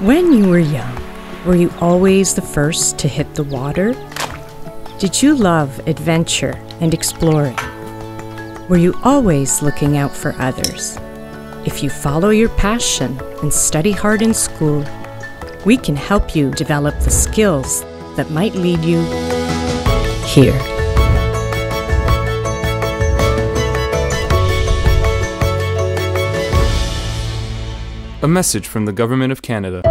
When you were young, were you always the first to hit the water? Did you love adventure and exploring? Were you always looking out for others? If you follow your passion and study hard in school, we can help you develop the skills that might lead you here. A message from the Government of Canada.